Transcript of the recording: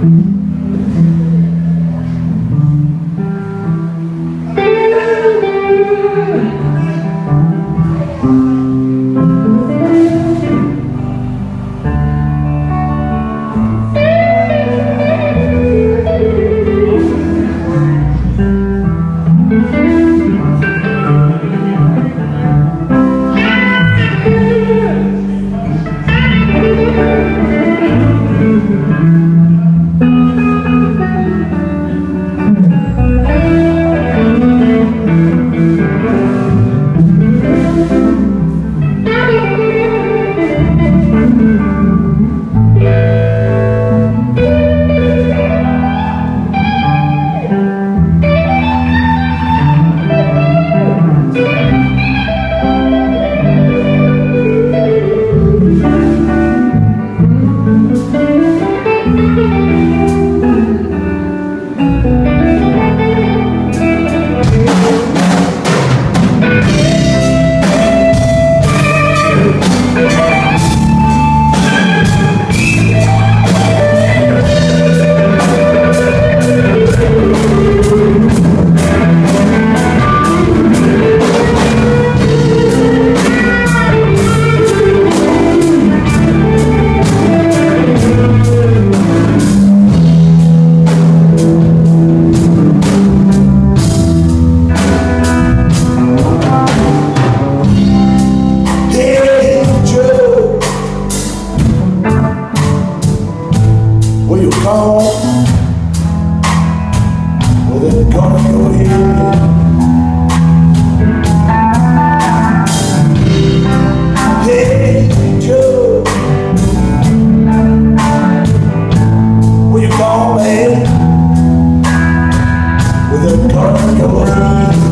Thank mm -hmm. you. on your mind